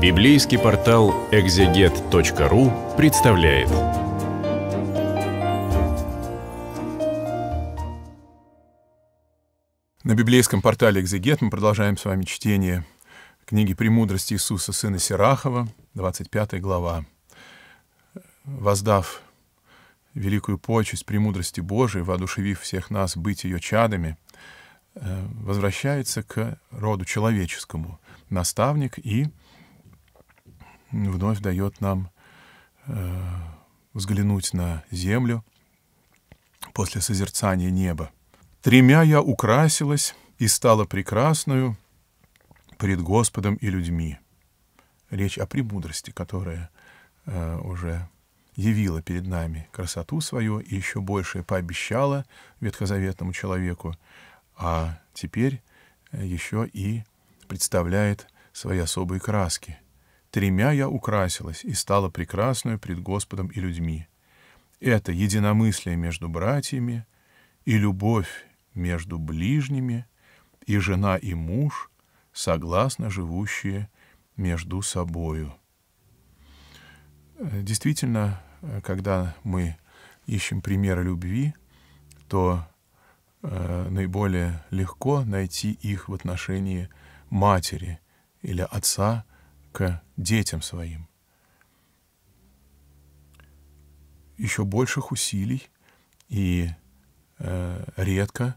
Библейский портал экзегет.ру представляет. На библейском портале «Экзегет» мы продолжаем с вами чтение книги «Премудрости Иисуса, сына Сирахова», 25 глава. «Воздав великую почесть премудрости Божией, воодушевив всех нас быть ее чадами, э, возвращается к роду человеческому наставник и вновь дает нам э, взглянуть на землю после созерцания неба. «Тремя я украсилась и стала прекрасную пред Господом и людьми». Речь о премудрости, которая э, уже явила перед нами красоту свою и еще больше пообещала ветхозаветному человеку, а теперь э, еще и представляет свои особые краски. Тремя я украсилась и стала прекрасную пред Господом и людьми. Это единомыслие между братьями и любовь между ближними, и жена и муж, согласно живущие между собою. Э, действительно, э, когда мы ищем примеры любви, то э, наиболее легко найти их в отношении матери или отца к детям своим. Еще больших усилий и э, редко,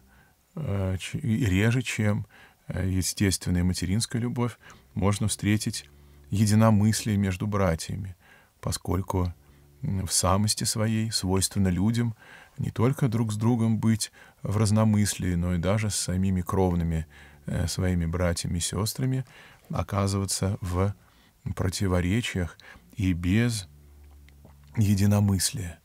э, реже, чем э, естественная материнская любовь, можно встретить единомыслие между братьями, поскольку в самости своей свойственно людям не только друг с другом быть в разномыслии, но и даже с самими кровными э, своими братьями и сестрами оказываться в противоречиях и без единомыслия.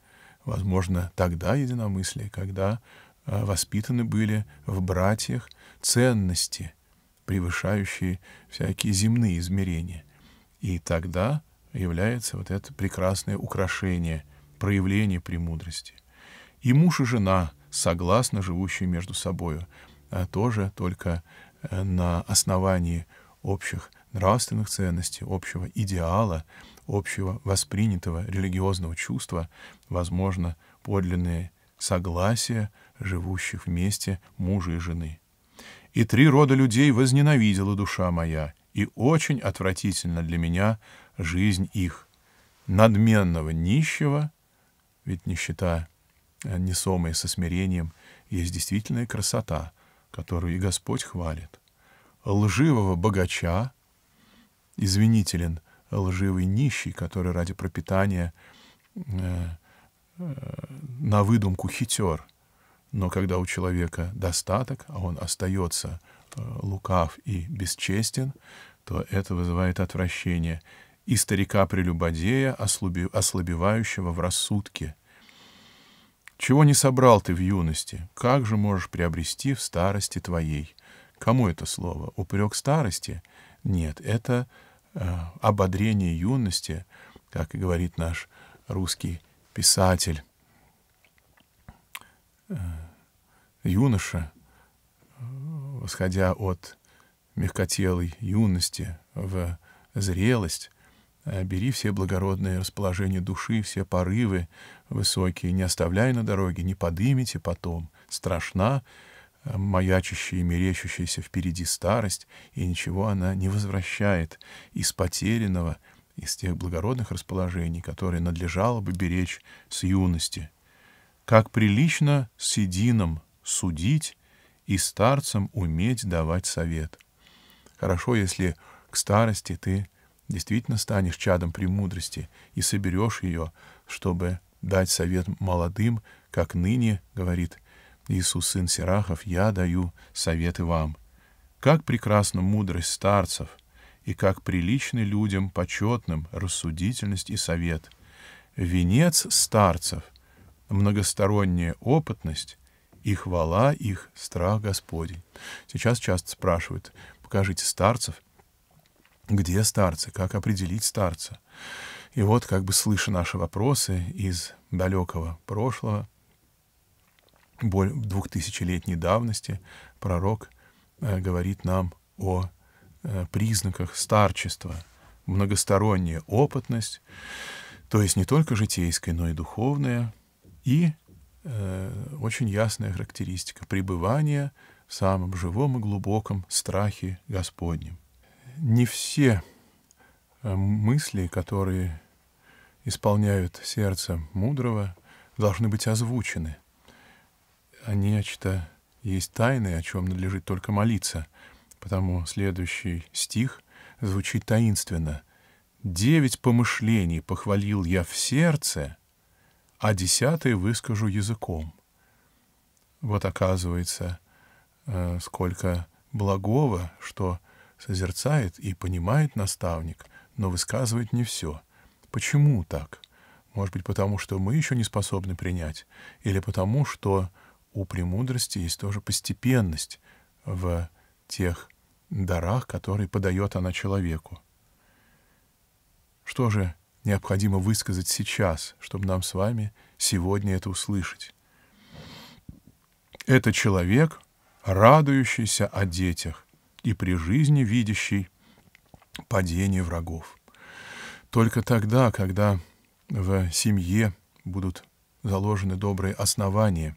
Возможно, тогда единомыслие, когда э, воспитаны были в братьях ценности, превышающие всякие земные измерения. И тогда является вот это прекрасное украшение, проявление премудрости. И муж и жена, согласно живущие между собою, а тоже только э, на основании общих нравственных ценностей, общего идеала, общего воспринятого религиозного чувства, возможно, подлинное согласие живущих вместе мужа и жены. «И три рода людей возненавидела душа моя, и очень отвратительно для меня жизнь их, надменного нищего, ведь нищета, э, несомая со смирением, есть действительная красота, которую и Господь хвалит, лживого богача, извинителен лживый нищий, который ради пропитания э, э, на выдумку хитер. Но когда у человека достаток, а он остается э, лукав и бесчестен, то это вызывает отвращение и старика-прелюбодея, ослабевающего в рассудке. Чего не собрал ты в юности, как же можешь приобрести в старости твоей? Кому это слово? Упрек старости? Нет, это Э, ободрение юности, как и говорит наш русский писатель. Э, юноша, восходя от мягкотелой юности в зрелость, э, бери все благородные расположения души, все порывы высокие, не оставляй на дороге, не подымите потом. Страшна маячащая и мерещущаяся впереди старость, и ничего она не возвращает из потерянного, из тех благородных расположений, которые надлежало бы беречь с юности. Как прилично сединам судить и старцам уметь давать совет. Хорошо, если к старости ты действительно станешь чадом премудрости и соберешь ее, чтобы дать совет молодым, как ныне, говорит Иисус, сын Сирахов, я даю советы вам. Как прекрасна мудрость старцев, и как приличны людям почетным рассудительность и совет. Венец старцев — многосторонняя опытность и хвала их страх Господень. Сейчас часто спрашивают, покажите старцев. Где старцы? Как определить старца? И вот, как бы слыша наши вопросы из далекого прошлого, двухтысячелетней давности пророк э, говорит нам о э, признаках старчества. многосторонняя опытность, то есть не только житейская, но и духовная, и э, очень ясная характеристика пребывания в самом живом и глубоком страхе Господнем. Не все мысли, которые исполняют сердце мудрого, должны быть озвучены. А нечто есть тайны, о чем надлежит только молиться, потому следующий стих звучит таинственно. «Девять помышлений похвалил я в сердце, а десятое выскажу языком». Вот оказывается, э, сколько благого, что созерцает и понимает наставник, но высказывает не все. Почему так? Может быть, потому что мы еще не способны принять, или потому что у премудрости есть тоже постепенность в тех дарах, которые подает она человеку. Что же необходимо высказать сейчас, чтобы нам с вами сегодня это услышать? Это человек, радующийся о детях и при жизни видящий падение врагов. Только тогда, когда в семье будут заложены добрые основания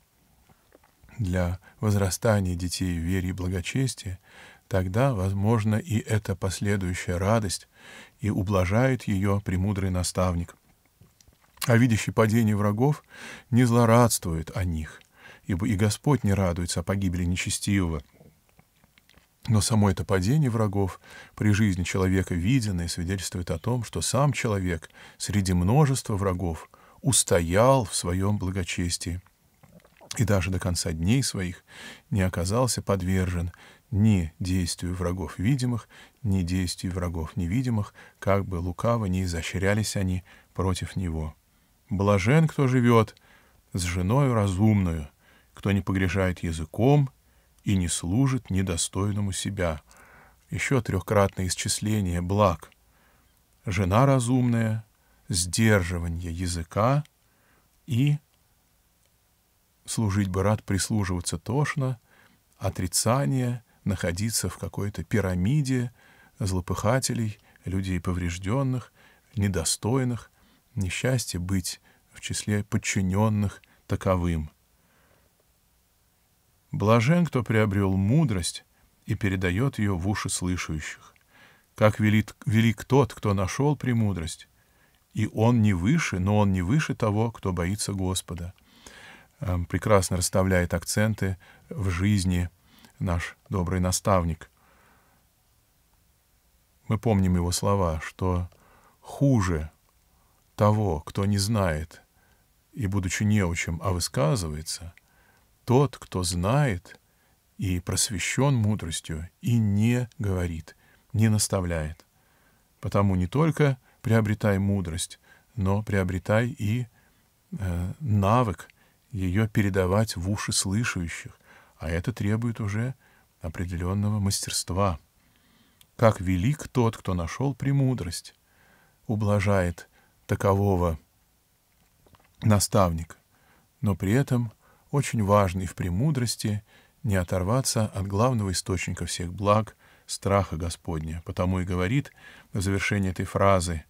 для возрастания детей в вере и благочестии, тогда, возможно, и эта последующая радость и ублажает ее премудрый наставник. А видящий падение врагов не злорадствует о них, ибо и Господь не радуется о погибели нечестивого, но само это падение врагов при жизни человека видено и свидетельствует о том, что сам человек среди множества врагов устоял в своем благочестии и даже до конца дней своих не оказался подвержен ни действию врагов видимых, ни действию врагов невидимых, как бы лукаво не изощрялись они против него. Блажен, кто живет с женой разумную, кто не погрешает языком и не служит недостойному себя. Еще трехкратное исчисление благ. Жена разумная, сдерживание языка и служить бы рад прислуживаться тошно, отрицание, находиться в какой-то пирамиде злопыхателей, людей поврежденных, недостойных, несчастье быть в числе подчиненных таковым — Блажен, кто приобрел мудрость и передает ее в уши слышащих. Как велит, велик тот, кто нашел премудрость, и он не выше, но он не выше того, кто боится Господа. Эм, прекрасно расставляет акценты в жизни наш добрый наставник. Мы помним его слова, что хуже того, кто не знает и, будучи неучим, а высказывается — тот, кто знает и просвещен мудростью, и не говорит, не наставляет. Потому не только приобретай мудрость, но приобретай и э, навык ее передавать в уши слышащих, а это требует уже определенного мастерства. Как велик тот, кто нашел премудрость, ублажает такового наставника, но при этом очень важный в премудрости не оторваться от главного источника всех благ, страха Господня. Потому и говорит в завершении этой фразы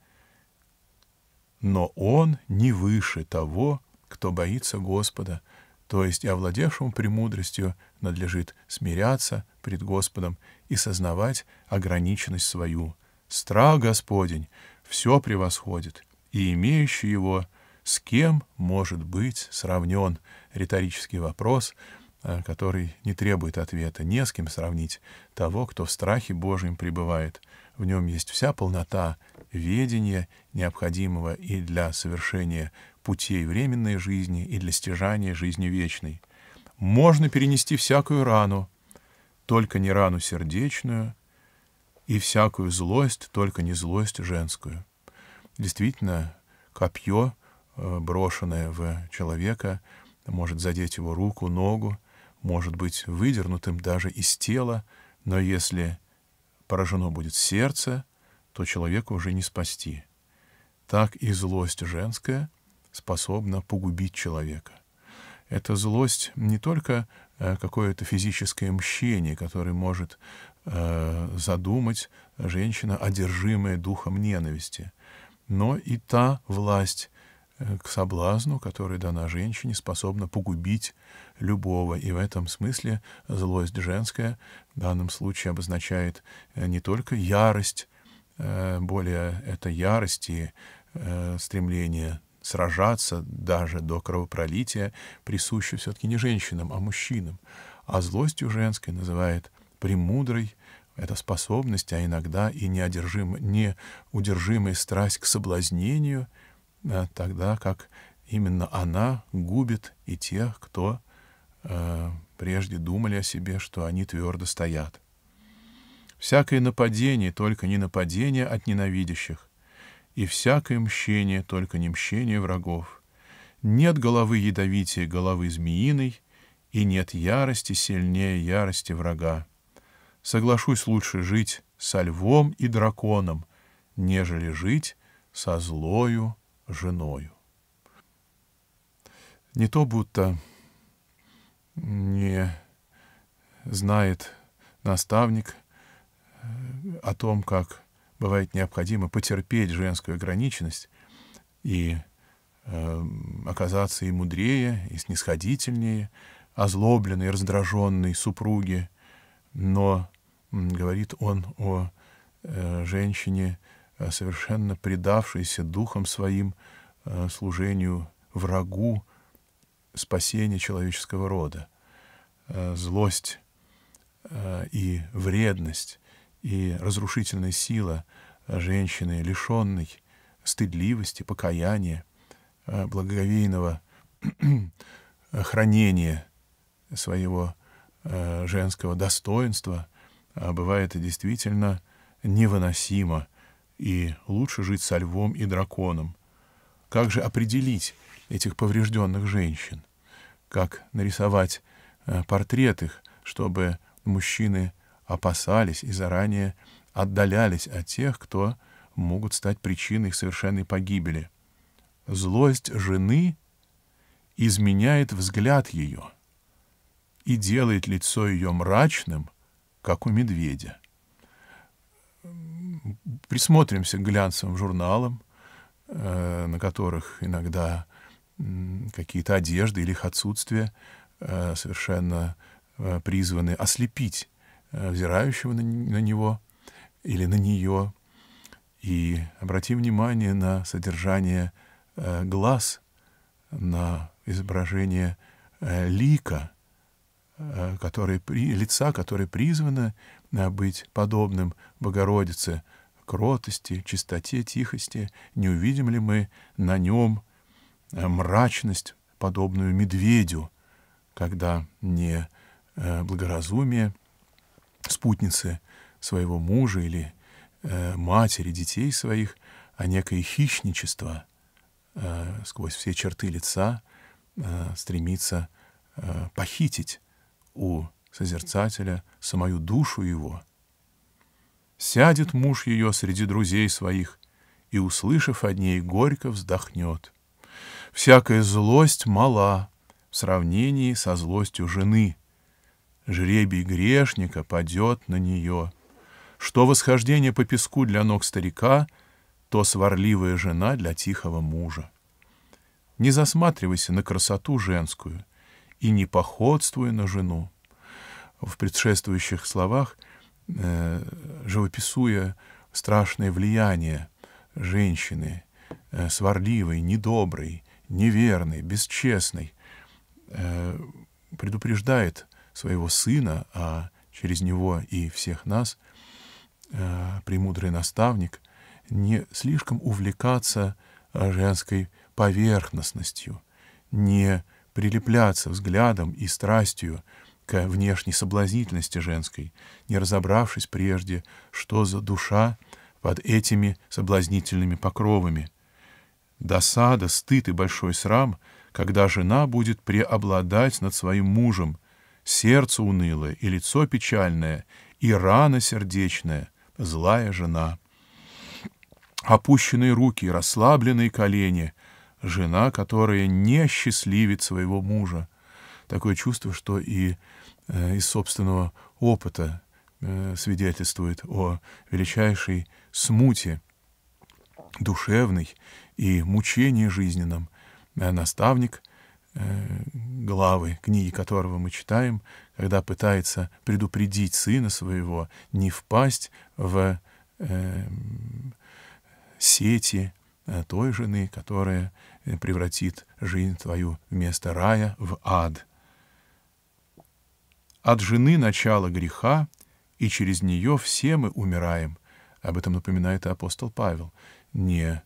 «Но он не выше того, кто боится Господа, то есть овладевшему премудростью надлежит смиряться пред Господом и сознавать ограниченность свою. Страх Господень все превосходит, и имеющий его с кем может быть сравнен риторический вопрос, э, который не требует ответа. Не с кем сравнить того, кто в страхе Божьем пребывает. В нем есть вся полнота ведения, необходимого и для совершения путей временной жизни, и для стяжания жизни вечной. Можно перенести всякую рану, только не рану сердечную, и всякую злость, только не злость женскую. Действительно, копье, э, брошенное в человека, может задеть его руку, ногу, может быть выдернутым даже из тела, но если поражено будет сердце, то человека уже не спасти. Так и злость женская способна погубить человека. Эта злость не только э, какое-то физическое мщение, которое может э, задумать женщина, одержимая духом ненависти. Но и та власть э, к соблазну, которая дана женщине, способна погубить любого. И в этом смысле злость женская в данном случае обозначает не только ярость, более это ярость и стремление сражаться даже до кровопролития присуще все-таки не женщинам, а мужчинам. А злостью женской называет премудрой эта способность, а иногда и неодержим, неудержимая страсть к соблазнению, тогда как именно она губит и тех, кто э, прежде думали о себе, что они твердо стоят. Всякое нападение — только не нападение от ненавидящих, и всякое мщение — только не мщение врагов. Нет головы ядовитее головы змеиной, и нет ярости сильнее ярости врага. Соглашусь лучше жить со львом и драконом, нежели жить со злою женою. Не то будто не знает наставник э, о том, как бывает необходимо потерпеть женскую ограниченность и э, оказаться и мудрее, и снисходительнее, озлобленной, раздраженной супруге, но говорит он о э, женщине, э, совершенно предавшейся духом своим э, служению врагу, спасения человеческого рода. Э, злость э, и вредность и разрушительная сила женщины, лишенной стыдливости, покаяния, э, благоговейного хранения своего женского достоинства, бывает действительно невыносимо, и лучше жить со львом и драконом. Как же определить этих поврежденных женщин, как нарисовать э, портрет их, чтобы мужчины опасались и заранее отдалялись от тех, кто могут стать причиной их совершенной погибели. Злость жены изменяет взгляд ее и делает лицо ее мрачным, как у медведя. Присмотримся к глянцевым журналам, э, на которых иногда какие-то одежды или их отсутствие э, совершенно э, призваны ослепить взирающего на, на него или на нее. И обрати внимание на содержание глаз, на изображение лика, который, лица, которое призвано быть подобным Богородице, кротости, чистоте, тихости, не увидим ли мы на нем Э, мрачность, подобную медведю, когда не э, благоразумие спутницы своего мужа или э, матери детей своих, а некое хищничество сквозь все черты лица стремится похитить у созерцателя самую душу его. Сядет муж ее среди друзей своих и, услышав о ней, горько вздохнет — Всякая злость мала в сравнении со злостью жены. Жребий грешника падет на нее. Что восхождение по песку для ног старика, то сварливая жена для тихого мужа. Не засматривайся на красоту женскую и не походствуй на жену. В предшествующих словах, э, живописуя страшное влияние женщины, э, сварливой, недоброй, неверный, бесчестный, э, предупреждает своего сына, а через него и всех нас, э, премудрый наставник, не слишком увлекаться женской поверхностностью, не прилепляться взглядом и страстью к внешней соблазнительности женской, не разобравшись прежде, что за душа под этими соблазнительными покровами — досада, стыд и большой срам, когда жена будет преобладать над своим мужем, сердце унылое и лицо печальное, и рана сердечная, злая жена. Опущенные руки, расслабленные колени, жена, которая не счастливит своего мужа. Такое чувство, что и э, из собственного опыта э, свидетельствует о величайшей смуте душевной и мучении жизненном. Э, наставник, главы книги которого мы читаем, когда пытается предупредить сына своего не впасть в э, сети той жены, которая э, превратит жизнь твою вместо рая в ад. От жены начало греха, и через нее все мы умираем. Об этом напоминает апостол Павел. Не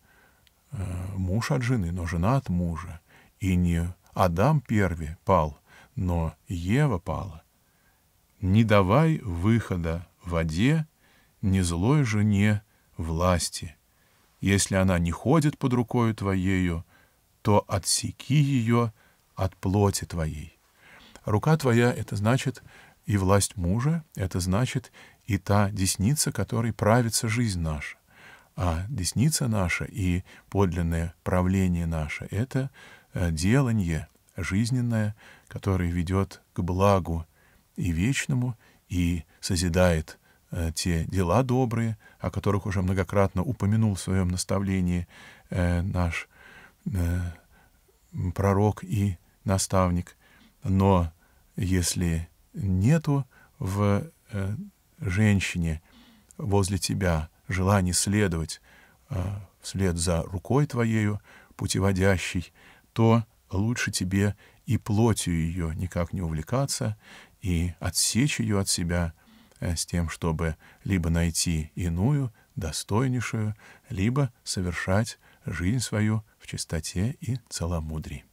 э, муж от жены, но жена от мужа. И не Адам первый пал, но Ева пала. Не давай выхода воде, не злой жене власти. Если она не ходит под рукою твоею, то отсеки ее от плоти твоей. Рука твоя — это значит и власть мужа, это значит и та десница, которой правится жизнь наша. А десница наша и подлинное правление наше — это э, делание жизненное, которое ведет к благу и вечному, и созидает э, те дела добрые, о которых уже многократно упомянул в своем наставлении э, наш пророк и наставник. Но если нету в женщине возле тебя желания следовать вслед за рукой твоею, путеводящей, то лучше тебе и плотью ее никак не увлекаться, и отсечь ее от себя э, с тем, чтобы либо найти иную, достойнейшую, либо совершать жизнь свою в чистоте и целомудрии.